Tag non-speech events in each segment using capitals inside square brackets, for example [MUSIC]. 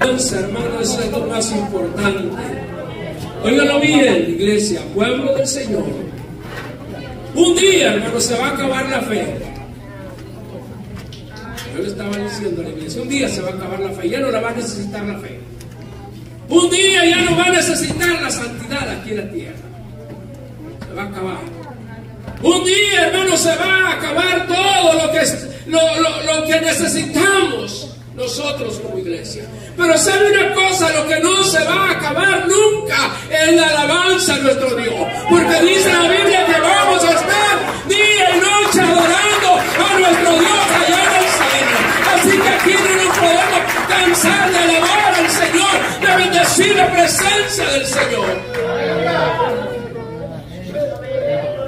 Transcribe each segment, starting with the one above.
Hermano, eso es lo más importante. Óigalo bien, iglesia, pueblo del Señor. Un día, hermano, se va a acabar la fe. Yo le estaba diciendo a la iglesia, un día se va a acabar la fe, ya no la va a necesitar la fe. Un día ya no va a necesitar la santidad aquí en la tierra. Se va a acabar. Un día, hermano, se va a acabar todo lo que, lo, que necesitamos nosotros como iglesia. Pero sabe una cosa, lo que no se va a acabar nunca es la alabanza a nuestro Dios. Porque dice la Biblia que vamos a estar día y noche adorando a nuestro Dios allá en el cielo. Así que aquí no nos podemos cansar de alabar al Señor, de bendecir la presencia del Señor.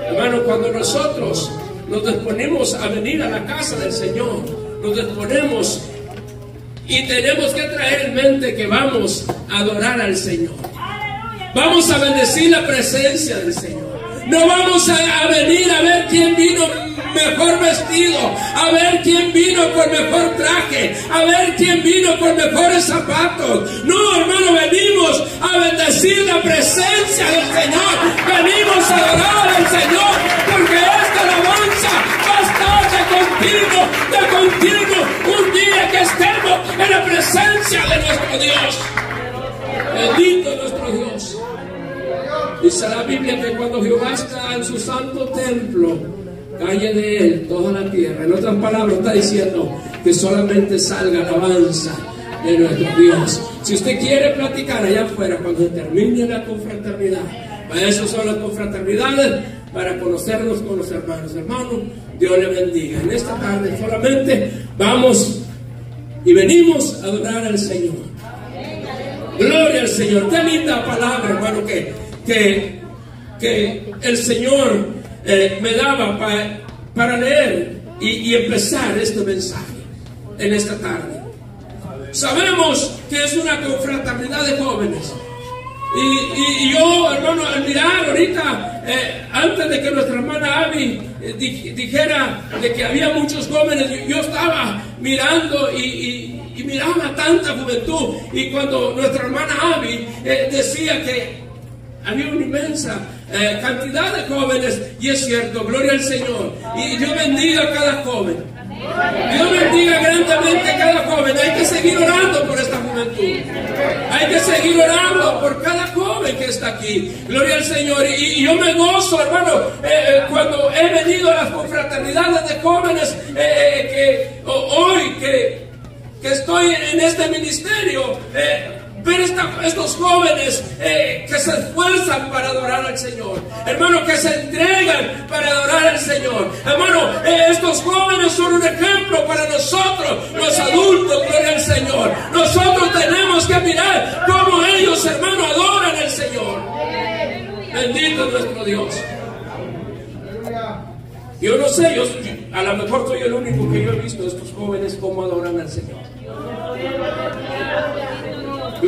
Hermano, cuando nosotros nos disponemos a venir a la casa del Señor, nos disponemos y tenemos que traer en mente que vamos a adorar al Señor. Vamos a bendecir la presencia del Señor. No vamos a, venir a ver quién vino mejor vestido, a ver quién vino con mejor traje, a ver quién vino con mejores zapatos. No, hermano, venimos a bendecir la presencia del Señor. Venimos a adorar al Señor porque esta continuo, de continuo, un día que estemos en la presencia de nuestro Dios. Bendito nuestro Dios. Dice la Biblia que cuando Jehová está en su santo templo, calle de él toda la tierra. En otras palabras, está diciendo que solamente salga alabanza de nuestro Dios. Si usted quiere platicar allá afuera, cuando termine la confraternidad, para eso son las confraternidades, para conocernos con los hermanos. Hermanos, Dios le bendiga. En esta tarde solamente vamos y venimos a adorar al Señor. Gloria al Señor. Qué linda palabra, hermano, que, que, que el Señor eh, me daba para leer y, empezar este mensaje en esta tarde. Sabemos que es una confraternidad de jóvenes. Y, yo, hermano, al mirar ahorita, eh, antes de que nuestra hermana Abby eh, dijera de que había muchos jóvenes, yo, estaba mirando y, miraba tanta juventud. Y cuando nuestra hermana Abby decía que había una inmensa eh, cantidad de jóvenes y es cierto, gloria al Señor. Y Dios bendiga a cada joven. Dios bendiga grandemente a cada joven. Hay que seguir orando por esta juventud. Hay que seguir orando por cada joven que está aquí. Gloria al Señor. Y, yo me gozo, hermano, eh, eh, cuando he venido a las confraternidades de jóvenes, que hoy que, que, estoy en este ministerio, ver estos jóvenes eh, que se esfuerzan para adorar al Señor. Hermano, que se entregan para adorar al Señor. Hermano, eh, estos jóvenes son un ejemplo para nosotros, los adultos, gloria al Señor. Nosotros tenemos que mirar cómo ellos, hermano, adoran al Señor. Bendito es nuestro Dios. Yo no sé, yo, a lo mejor soy el único que yo he visto estos jóvenes cómo adoran al Señor.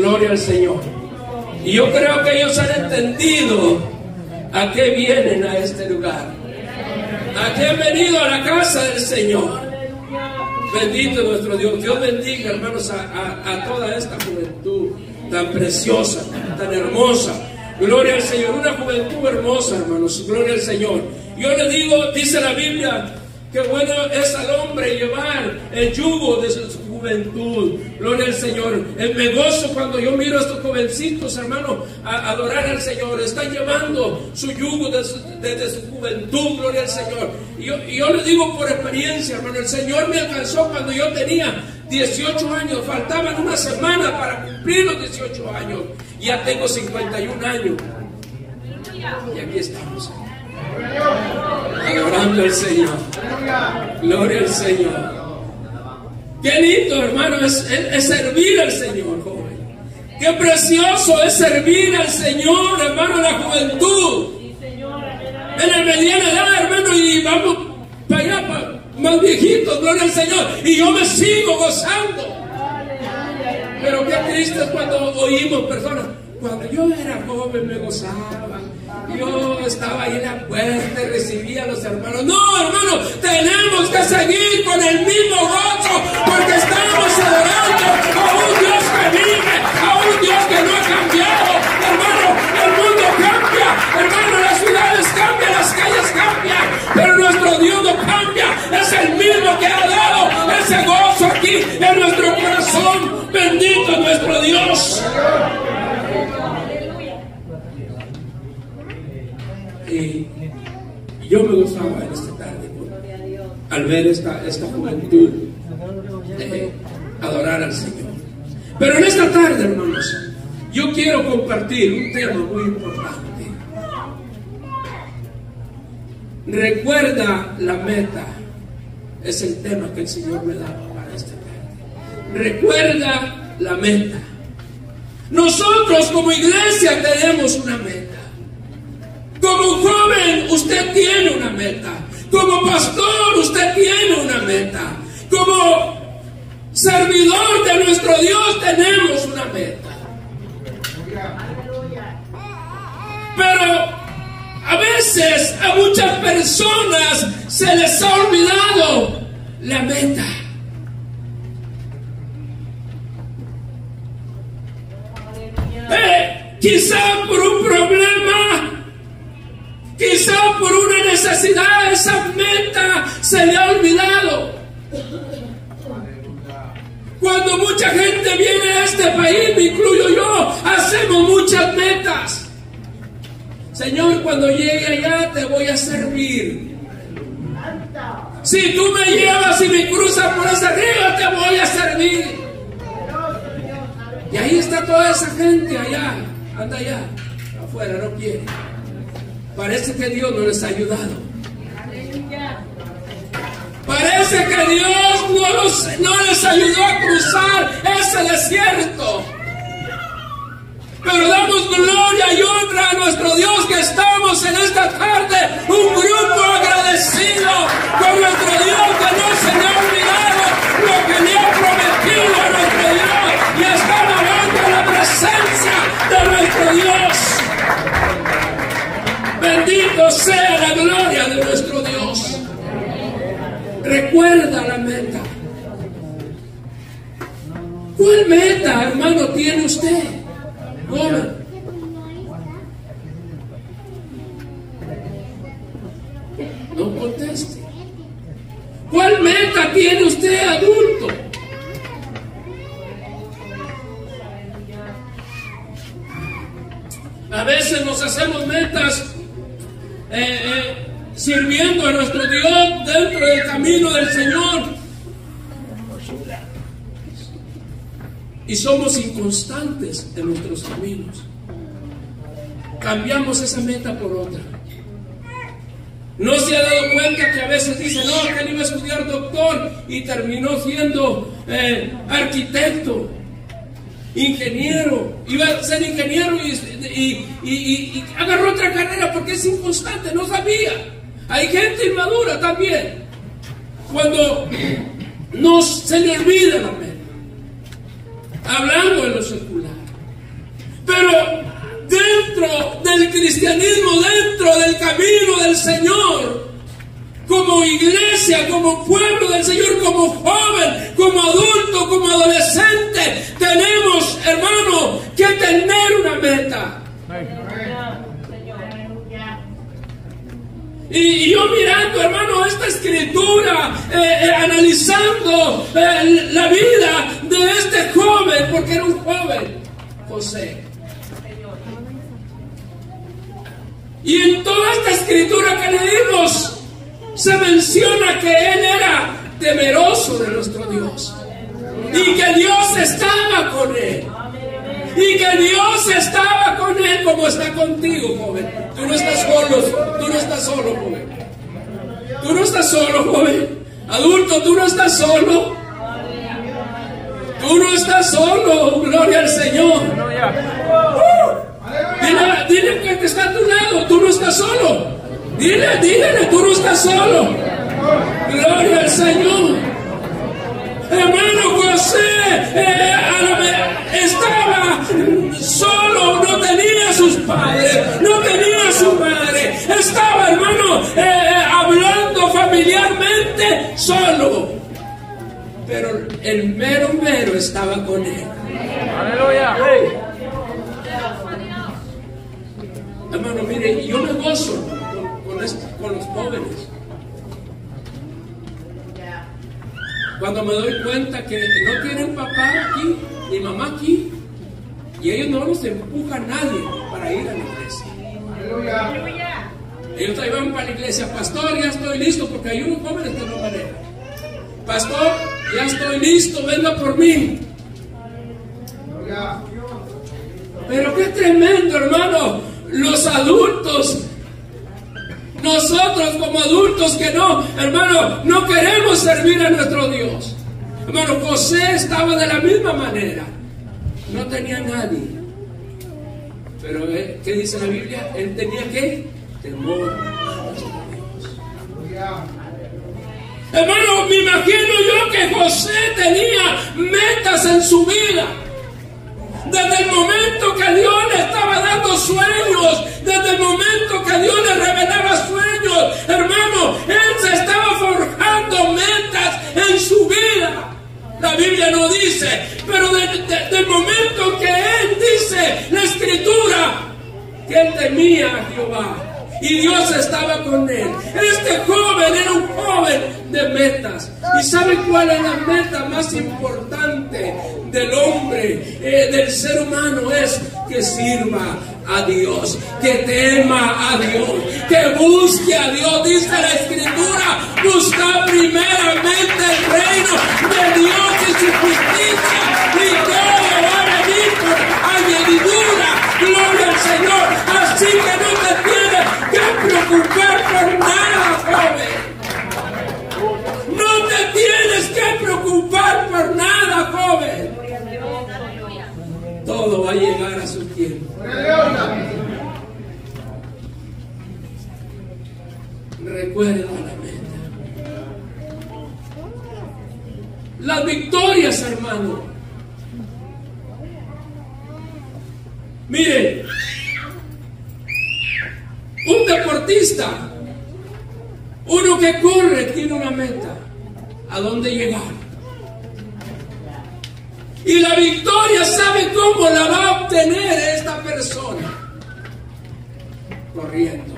Gloria al Señor. Y yo creo que ellos han entendido a qué vienen a este lugar. A qué han venido a la casa del Señor. Bendito nuestro Dios. Dios bendiga, hermanos, a, toda esta juventud tan preciosa, tan hermosa. Gloria al Señor. Una juventud hermosa, hermanos. Gloria al Señor. Yo le digo, dice la Biblia, que bueno es al hombre llevar el yugo de su juventud. Gloria al Señor. Me gozo cuando yo miro a estos jovencitos, hermano, a adorar al Señor. Están llevando su yugo desde su, juventud. Gloria al Señor. Y yo, y le digo por experiencia, hermano, el Señor me alcanzó cuando yo tenía 18 años. Faltaban una semana para cumplir los 18 años. Ya tengo 51 años. Y aquí estamos. Adorando al Señor. Gloria al Señor. Qué lindo, hermano, es, servir al Señor, joven. Qué precioso es servir al Señor, hermano, en la juventud. En la mediana edad, hermano, y vamos para allá, más viejitos, gloria al Señor. Y yo me sigo gozando. Pero qué triste es cuando oímos personas. Cuando yo era joven me gozaba. Yo estaba ahí en la puerta y recibía a los hermanos. No, hermano, tenemos que seguir con el mismo gozo porque estamos ver esta, esta juventud de adorar al Señor. Pero en esta tarde, hermanos, yo quiero compartir un tema muy importante. Recuerda la meta. Es el tema que el Señor me da para esta tarde. Recuerda la meta. Nosotros como iglesia tenemos una meta. Como joven usted tiene una meta. Como pastor usted tiene una meta. Como servidor de nuestro Dios tenemos una meta. Pero a veces a muchas personas se les ha olvidado la meta. Eh, quizá por un problema, necesidad, esa meta se le ha olvidado. Cuando mucha gente viene a este país, me incluyo yo, hacemos muchas metas. Señor, cuando llegue allá te voy a servir. Si tú me llevas y me cruzas por ese río, te voy a servir. Y ahí está toda esa gente allá, anda allá, afuera, no quiere. Parece que Dios no les ha ayudado. Parece que Dios no, les ayudó a cruzar ese desierto. Pero damos gloria y honra a nuestro Dios que estamos en esta tarde, Recuerda la meta. ¿Cuál meta, hermano, tiene usted? No conteste. ¿Cuál meta tiene usted, adulto? A veces nos hacemos metas eh, eh, sirviendo a nuestro Dios dentro del camino del Señor. Y somos inconstantes en nuestros caminos. Cambiamos esa meta por otra. No se ha dado cuenta que a veces dice, no, que iba a estudiar doctor y terminó siendo eh, arquitecto, ingeniero, iba a ser ingeniero y, y, agarró otra carrera porque es inconstante, no sabía. Hay gente inmadura también. Cuando no se le olvida la meta. Hablando de lo secular. Pero dentro del cristianismo, dentro del camino del Señor, como iglesia, como pueblo del Señor, como joven, como adulto, como adolescente, tenemos, hermano, que tener una meta. Y, yo mirando, hermano, esta escritura, eh, eh, analizando eh, la vida de este joven, porque era un joven, José. Y en toda esta escritura que leímos, se menciona que él era temeroso de nuestro Dios. Y que Dios estaba con él. Y que Dios estaba con él como está contigo, joven. Tú no estás solo, tú no estás solo, joven. Tú no estás solo, joven. Adulto, tú no estás solo. Tú no estás solo, gloria al Señor. dile, dile que está a tu lado, tú no estás solo. Dile, dile, tú no estás solo. Gloria al Señor. Hermano José eh, estaba solo, no tenía sus padres, no tenía su madre, estaba hermano eh, hablando familiarmente solo. Pero el mero mero estaba con él. Aleluya. Hermano, mire, yo me gozo con los jóvenes. Cuando me doy cuenta que no tienen papá aquí, ni mamá aquí, y ellos no los empuja a nadie para ir a la iglesia. Ellos iban para la iglesia, pastor, ya estoy listo, porque hay unos jóvenes de no manera. Pastor, ya estoy listo, venga por mí. Pero qué tremendo, hermano. Los adultos, nosotros como adultos que no, hermano, no queremos servir a nuestro Dios. Hermano, José estaba de la misma manera. No tenía nadie. Pero, eh, ¿qué dice la Biblia? Él tenía que temor Hermano, me imagino yo que José tenía metas en su vida. Desde el momento que Dios le estaba dando sueños, desde el momento que Dios le revelaba sueños, hermano, él se estaba forjando metas en su vida. La Biblia no dice, pero desde el momento que él dice la escritura, que él temía a Jehová y Dios estaba con él. Este joven era un joven de metas. ¿Y sabe cuál es la meta más importante del hombre, eh, del ser humano? Es que sirva a Dios, que tema a Dios, que busque a Dios. Dice la escritura, busca primeramente el reino de Dios y su justicia y todo va a venir por añadidura. Gloria al Señor. Así que no te tienes que preocupar por nada, joven. Preocupar por nada, joven. Todo va a llegar a su tiempo. Recuerda la meta. Las victorias, hermano. Mire, un deportista, uno que corre, tiene una meta, a dónde llegar. Y la victoria sabe cómo la va a obtener esta persona. Corriendo.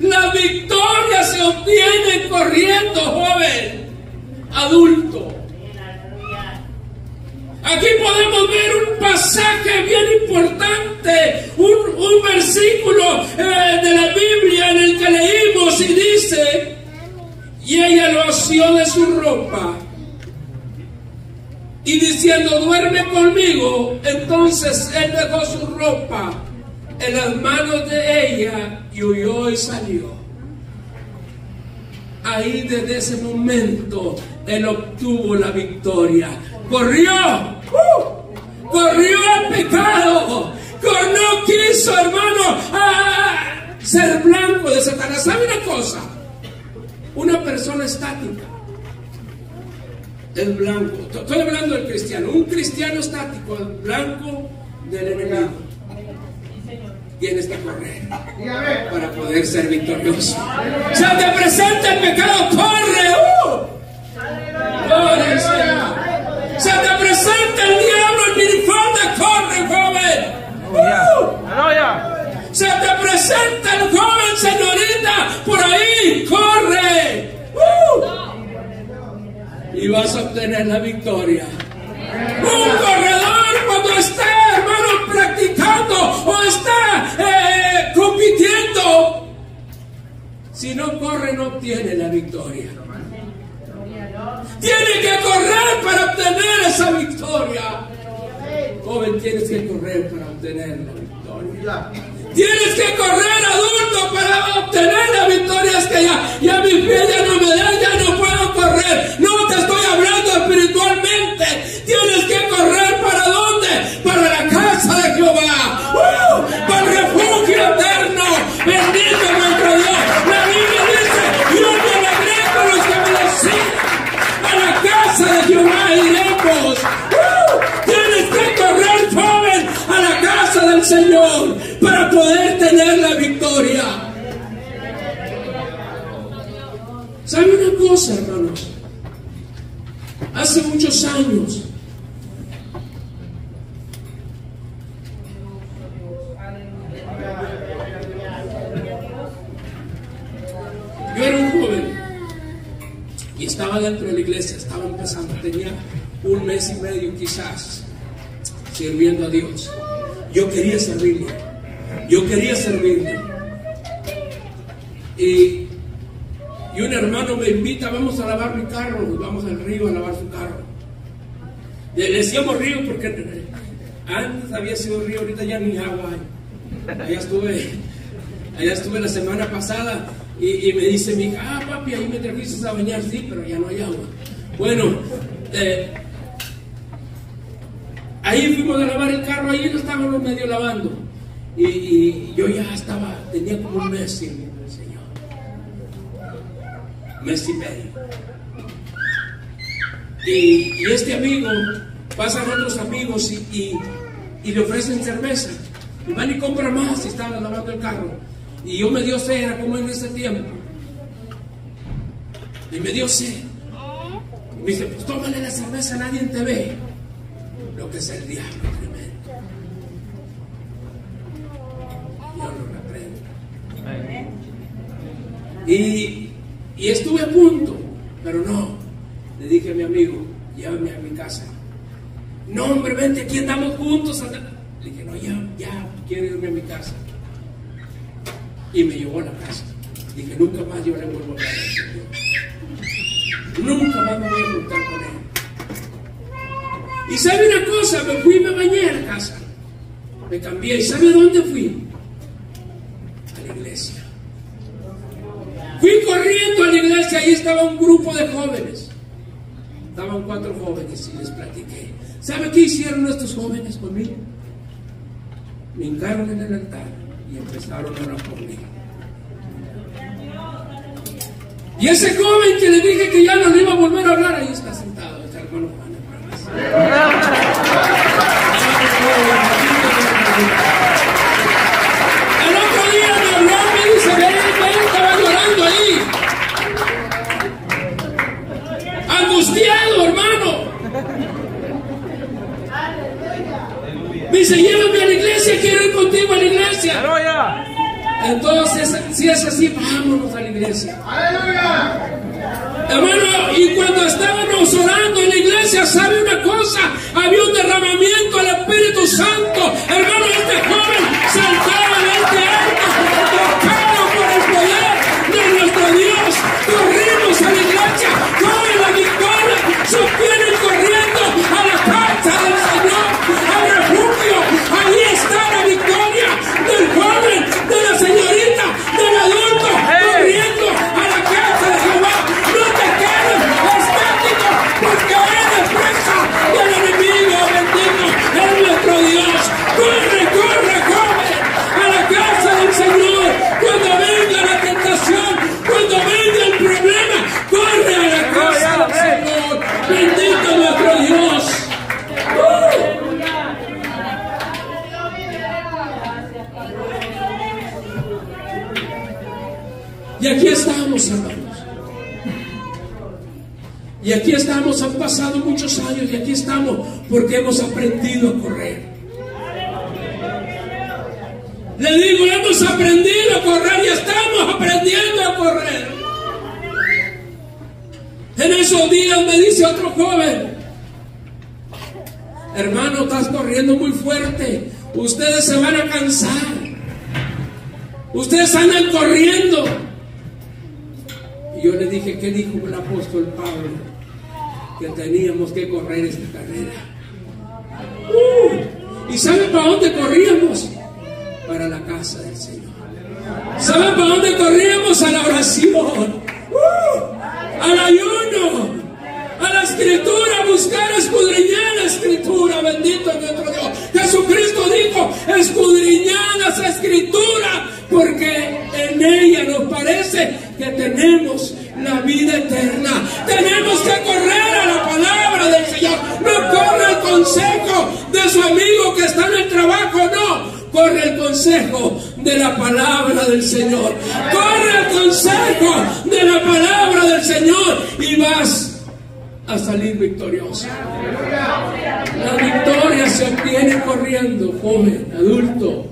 La victoria se obtiene corriendo, joven, adulto. Aquí podemos ver un pasaje bien importante, un, versículo eh, de la Biblia en el que leímos y dice, y ella lo asió de su ropa y diciendo, duerme conmigo, entonces él dejó su ropa en las manos de ella y huyó y salió. Ahí desde ese momento él obtuvo la victoria. Corrió corrió al pecado, no quiso, hermano, ser blanco de Satanás. ¿Sabe una cosa? Una persona estática es blanco. Estoy hablando del cristiano. Un cristiano estático es blanco del enemigo. Tienes que correr para poder ser victorioso. Se te presenta el pecado, corre. Uh. Se te presenta el diablo, el minifalda, corre, joven. Uh. Se te presenta el joven, señorita, por ahí, corre. Uh. Y vas a obtener la victoria. Un corredor cuando está, hermano, practicando o está eh, compitiendo, si no corre no obtiene la victoria. Tiene que correr para obtener esa victoria. Joven, tienes que correr para obtener la victoria. Tienes que correr adulto para obtener la victoria. Es que ya, ya mis pies ya no me dan, ya no puedo correr. Estoy hablando espiritualmente. Tienes que correr para dónde? Para la casa de Jehová. ¡Uh! Para el refugio eterno. Bendito nuestro Dios. La Biblia dice, yo me alegré con los que me lo a la casa de Jehová iremos. ¡Uh! Tienes que correr, joven, a la casa del Señor para poder tener la victoria. ¿Sabe una cosa, hermanos? Años, yo era un joven y estaba dentro de la iglesia, estaba empezando, tenía un mes y medio quizás sirviendo a Dios. Yo quería servirle, Yo quería servirle. Y, y un hermano me invita, vamos a lavar mi carro, vamos al río a lavar su carro. Le decíamos río porque antes había sido río, ahorita ya ni agua hay. Allá estuve, allá estuve la semana pasada y, me dice mi hija, ah papi, ahí me trajiste a bañar, sí, pero ya no hay agua. Bueno, eh, ahí fuimos a lavar el carro, ahí lo estábamos medio lavando. Y, yo ya estaba, tenía como un mes sin Señor. Mes y medio. Y, este amigo, pasan otros amigos y, le ofrecen cerveza. Y van y compran más y estaban lavando el carro. Y yo me dio sed, era como en ese tiempo. Y me dio sed. Y me dice, pues tómale la cerveza, nadie te ve. Lo que es el diablo tremendo. Yo lo reprendo. Y, y estuve a punto, pero no. Le dije a mi amigo, llévame a mi casa. No, hombre, vente, aquí andamos juntos. Le dije, no, ya, ya, quiero irme a mi casa. Y me llevó a la casa. Dije, nunca más yo le vuelvo a hablar. Nunca más me voy a juntar con él. Y sabe una cosa, me fui y me bañé a la casa. Me cambié. ¿Y sabe dónde fui? A la iglesia. Fui corriendo a la iglesia, ahí estaba un grupo de jóvenes. Estaban cuatro jóvenes y les platiqué. ¿Sabe qué hicieron estos jóvenes conmigo? Me hincaron en el altar y empezaron a orar por mí. Y ese joven que le dije que ya no le iba a volver a hablar, ahí está sentado, está hermano Juan. El otro día me habló, me dice, ven, ven, estaba llorando ahí. Angustiado, hermano. Me dice, llévame a la iglesia, quiero ir contigo a la iglesia. Entonces, si es así, vámonos a la iglesia. Hermano, y cuando estábamos orando en la iglesia, ¿sabe una cosa? Había un derramamiento al Espíritu Santo. Hermano, este Que teníamos que correr esta carrera. Uh, ¿Y sabe para dónde corríamos? Para la casa del Señor. ¿Sabe para dónde corríamos? A la oración. Uh, al ayuno. A la escritura, buscar escudriñar la escritura, bendito nuestro Dios. Jesucristo dijo, escudriñar la escritura, porque en ella nos parece que tenemos la vida eterna. Tenemos que correr de su amigo que está en el trabajo, no. Corre el consejo de la palabra del Señor. Corre el consejo de la palabra del Señor y vas a salir victorioso. La victoria se obtiene corriendo, joven, adulto,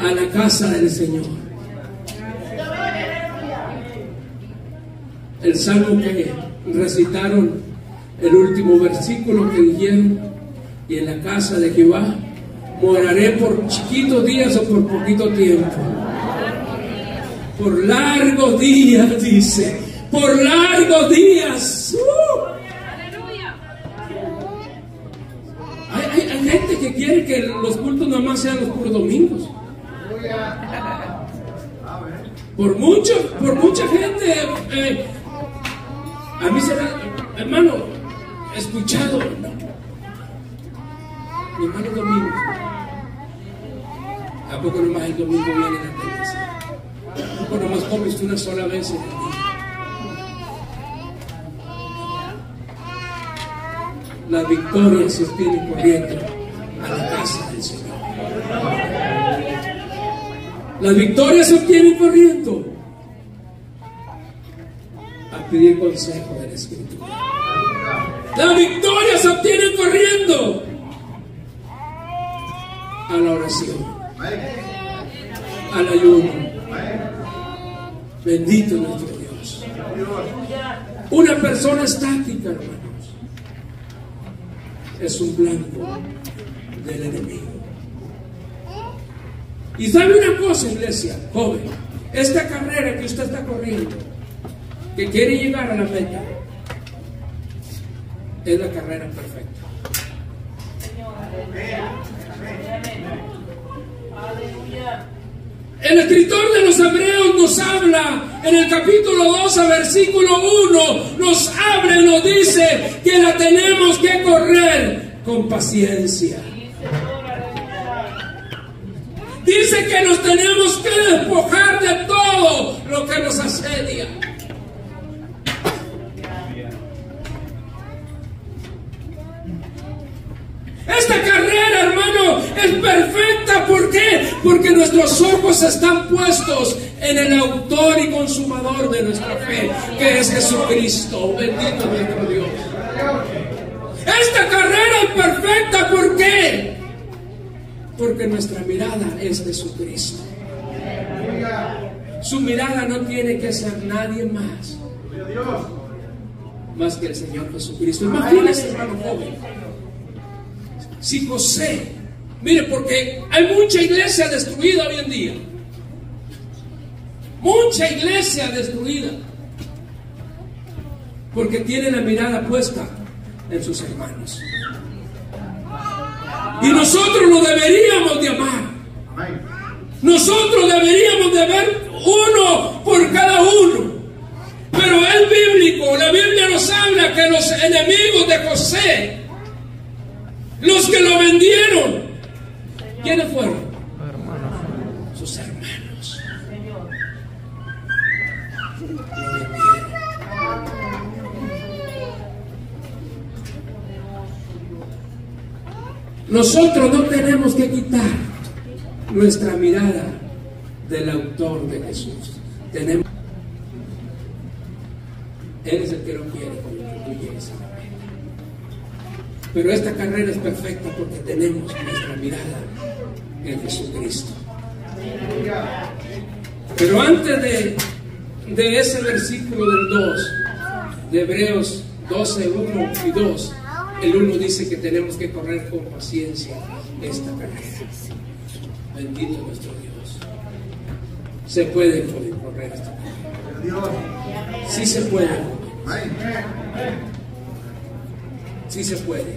a la casa del Señor. El salmo que recitaron, el último versículo que dijeron, y en la casa de Jehová moraré por chiquitos días o por poquito tiempo. Por largos días, [LAUGHS] dice. Por largos días. Uh. Hay, hay- gente que quiere que los cultos nada más sean los puros domingos. Por mucho, por mucha gente, eh, a mí se hermano, he escuchado, mi hermano domingo, ¿a poco nomás el domingo viene la tentación? ¿A poco nomás comes una sola vez en el día? La victoria se obtiene corriendo a la casa del Señor. Las victorias se obtienen corriendo a pedir consejo de la victorias se obtienen corriendo a la oración, al ayuno. Bendito nuestro Dios. Una persona estática, hermanos, es un blanco del enemigo. Y sabe una cosa, iglesia, joven, esta carrera que usted está corriendo, que quiere llegar a la meta, es la carrera perfecta. El escritor de los Hebreos nos habla en el capítulo 2, a versículo 1, nos habla y nos dice que la tenemos que correr con paciencia. Dice que nos tenemos que despojar de todo lo que nos asedia. Esta carrera, hermano, es perfecta. ¿Por? Porque nuestros ojos están puestos en el autor y consumador de nuestra fe, que es Jesucristo. Bendito nuestro Dios. Esta carrera es perfecta. ¿Por? Porque nuestra mirada es Jesucristo. Su mirada no tiene que ser nadie más. Más que el Señor Jesucristo. Imagínese, hermano joven. Si José, mire, porque hay mucha iglesia destruida hoy en día. Mucha iglesia destruida. Porque tiene la mirada puesta en sus hermanos. Y nosotros lo deberíamos de amar. Nosotros deberíamos de ver uno por cada uno. Pero es bíblico. La Biblia nos habla que los enemigos de José, los que lo vendieron, ¿quiénes fueron? Sus hermanos. Lo vendieron. Nosotros no tenemos que quitar nuestra mirada del autor de Jesús. Tenemos Él es el que no quiere que tú Pero esta carrera es perfecta porque tenemos nuestra mirada en Jesucristo. Pero antes de, de ese versículo del 2, de Hebreos 12, 1 y 2, el 1 dice que tenemos que correr con paciencia esta carrera. Bendito nuestro Dios. Se puede correr esta carrera. Sí se puede. Sí se puede.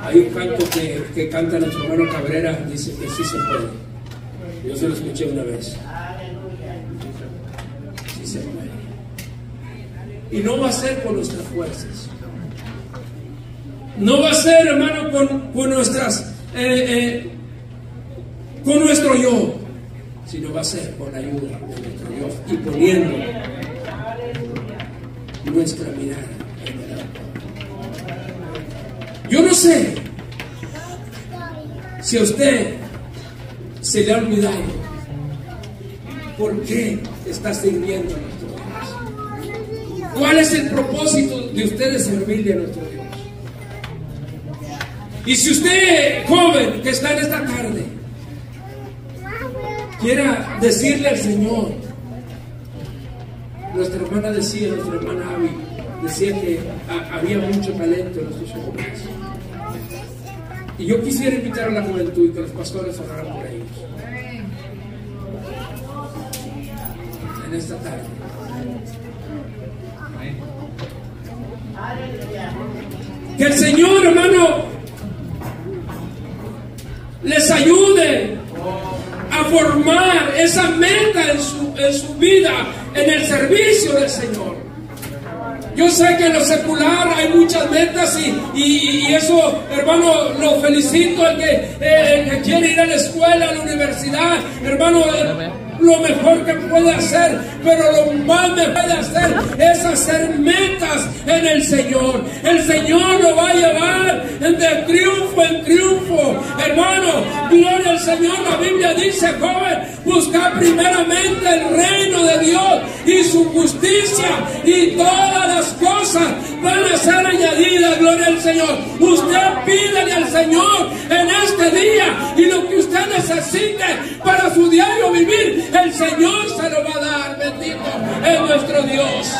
Hay un canto que, que canta nuestro hermano Cabrera, dice que sí se puede. Yo se lo escuché una vez. Sí se puede. Y no va a ser por nuestras fuerzas. No va a ser, hermano, con, con nuestras, eh, eh, con nuestro yo, sino va a ser con la ayuda de nuestro Dios y poniendo nuestra mirada. Yo no sé si a usted se le ha olvidado por qué está sirviendo a nuestro Dios. ¿Cuál es el propósito de usted de servirle a nuestro Dios? Y si usted, joven, que está en esta tarde, quiera decirle al Señor, nuestra hermana decía, nuestra hermana Abby, decía que ha- había mucho talento en nuestros jóvenes. Y yo quisiera invitar a la juventud y que los pastores oraran por ellos. En esta tarde. Que el Señor, hermano, les ayude a formar esa meta en su, en su vida, en el servicio del Señor. Yo sé que en lo secular hay muchas metas y, y, eso, hermano, lo felicito el que, eh, el que quiere ir a la escuela, a la universidad, hermano. Eh, lo mejor que puede hacer, pero lo más que puede hacer es hacer metas en el Señor. El Señor lo va a llevar de triunfo en triunfo. Hermano, gloria al Señor. La Biblia dice, joven, busca primeramente el reino de Dios y su justicia y todas las cosas van a ser añadidas, gloria al Señor. Usted pídele al Señor en este día y lo que usted necesite para su diario vivir, el Señor se lo va a dar, bendito es nuestro Dios.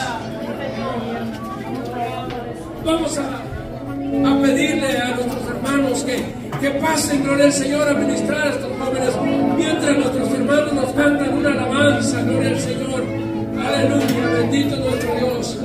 Vamos a, a pedirle a nuestros hermanos que, que pasen, gloria al Señor, a ministrar a estos jóvenes, mientras nuestros hermanos nos cantan una alabanza, gloria al Señor. Aleluya, bendito nuestro Dios.